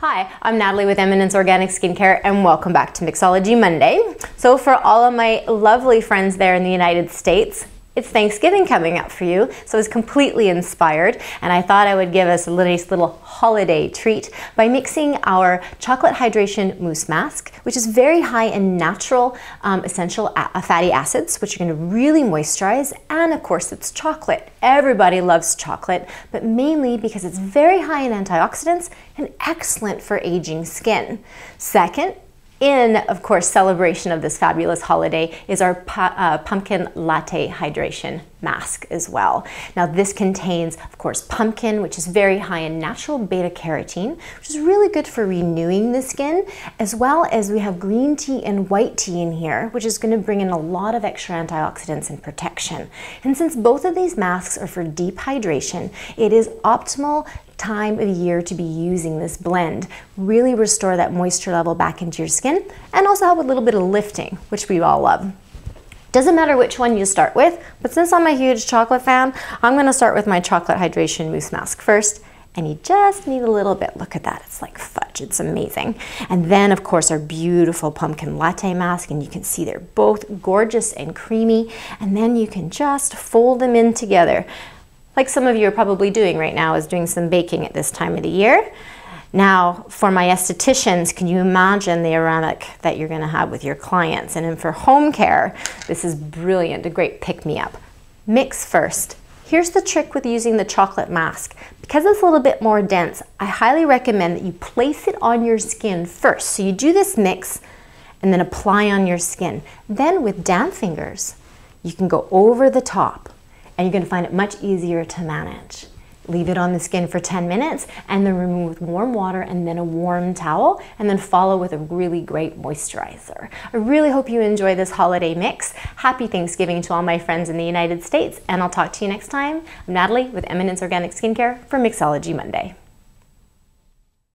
Hi, I'm Natalie with Eminence Organic Skincare and welcome back to Mixology Monday. So for all of my lovely friends there in the United States, it's Thanksgiving coming up for you, so I was completely inspired and I thought I would give us a nice little holiday treat by mixing our chocolate hydration mousse mask, which is very high in natural um, essential fatty acids, which are going to really moisturize, and of course it's chocolate. Everybody loves chocolate, but mainly because it's very high in antioxidants and excellent for aging skin. Second, in, of course, celebration of this fabulous holiday is our pu uh, pumpkin latte hydration mask as well. Now this contains, of course, pumpkin, which is very high in natural beta carotene, which is really good for renewing the skin, as well as we have green tea and white tea in here, which is going to bring in a lot of extra antioxidants and protection. And since both of these masks are for deep hydration, it is optimal time of year to be using this blend. Really restore that moisture level back into your skin and also help with a little bit of lifting, which we all love. Doesn't matter which one you start with, but since I'm a huge chocolate fan, I'm gonna start with my chocolate hydration mousse mask first. And you just need a little bit. Look at that, it's like fudge, it's amazing. And then of course our beautiful pumpkin latte mask, and you can see they're both gorgeous and creamy. And then you can just fold them in together like some of you are probably doing right now, is doing some baking at this time of the year. Now, for my estheticians, can you imagine the aromatic that you're going to have with your clients? And then for home care, this is brilliant, a great pick-me-up. Mix first. Here's the trick with using the chocolate mask. Because it's a little bit more dense, I highly recommend that you place it on your skin first. So you do this mix and then apply on your skin. Then with damp fingers, you can go over the top and you're to find it much easier to manage. Leave it on the skin for 10 minutes and then remove with warm water and then a warm towel and then follow with a really great moisturizer. I really hope you enjoy this holiday mix. Happy Thanksgiving to all my friends in the United States and I'll talk to you next time. I'm Natalie with Eminence Organic Skincare for Mixology Monday.